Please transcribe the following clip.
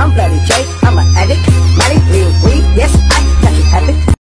I'm bloody J, I'm